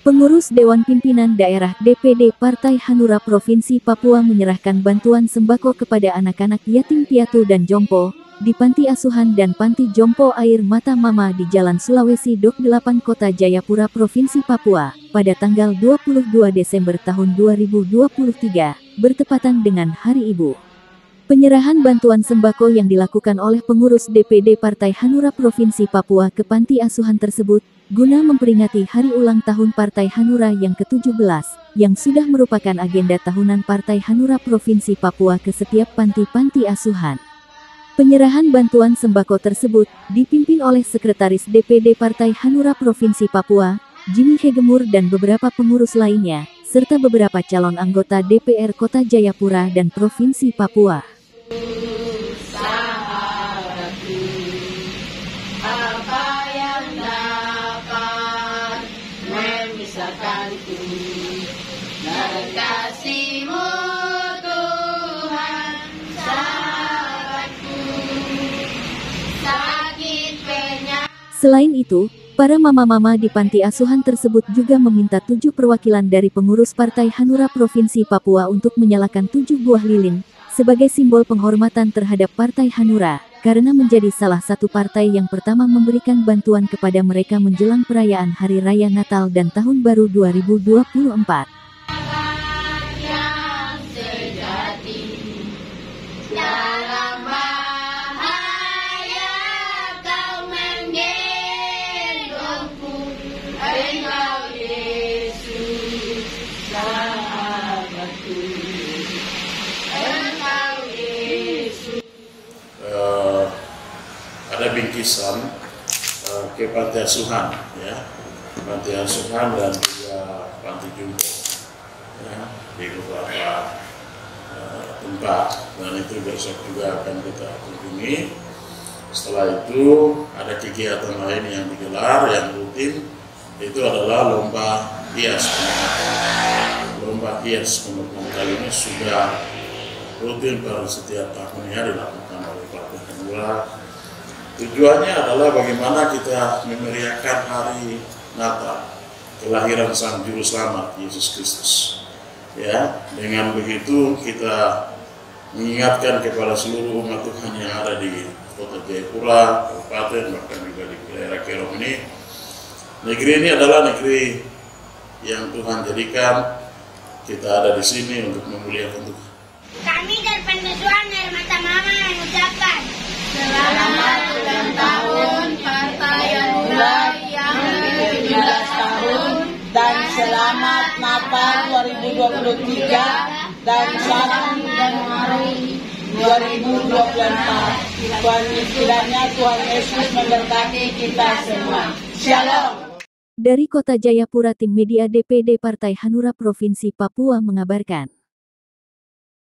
Pengurus Dewan Pimpinan Daerah DPD Partai Hanura Provinsi Papua menyerahkan bantuan sembako kepada anak-anak yatim piatu dan jompo di Panti Asuhan dan Panti Jompo Air Mata Mama di Jalan Sulawesi Dok 8 Kota Jayapura Provinsi Papua pada tanggal 22 Desember tahun 2023 bertepatan dengan Hari Ibu. Penyerahan bantuan sembako yang dilakukan oleh pengurus DPD Partai Hanura Provinsi Papua ke panti asuhan tersebut, guna memperingati hari ulang tahun Partai Hanura yang ke-17, yang sudah merupakan agenda tahunan Partai Hanura Provinsi Papua ke setiap panti-panti asuhan. Penyerahan bantuan sembako tersebut dipimpin oleh Sekretaris DPD Partai Hanura Provinsi Papua, Jimmy Hegemur dan beberapa pengurus lainnya, serta beberapa calon anggota DPR Kota Jayapura dan Provinsi Papua. Selain itu, para mama-mama di panti asuhan tersebut juga meminta tujuh perwakilan dari pengurus Partai Hanura Provinsi Papua untuk menyalakan tujuh buah lilin, sebagai simbol penghormatan terhadap Partai Hanura, karena menjadi salah satu partai yang pertama memberikan bantuan kepada mereka menjelang perayaan Hari Raya Natal dan Tahun Baru 2024. Bingkisan uh, ke panti asuhan ya. Panti asuhan dan juga panti jumbo ya di beberapa uh, tempat. Dan itu besok juga akan kita kunjungi. Setelah itu ada kegiatan lain yang digelar yang rutin. Itu adalah lomba hias. Lomba hias menurut kali ini sudah rutin pada setiap tahunnya dilakukan oleh Partai Hanura Tujuannya adalah bagaimana kita memeriahkan hari Natal, kelahiran Sang Juru Selamat Yesus Kristus. Ya, dengan begitu kita mengingatkan kepada seluruh umat Tuhan yang ada di Kota Jayapura, Kabupaten, bahkan juga di daerah Kerong ini. Negeri ini adalah negeri yang Tuhan jadikan kita ada di sini untuk memuliakan Tuhan. Kami dari Pandesuan 2023 dan 1 Januari 2024. Tuhan kiranya Tuhan Yesus memberkati kita semua. Shalom. Dari Kota Jayapura Tim Media DPD Partai Hanura Provinsi Papua mengabarkan.